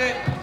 对。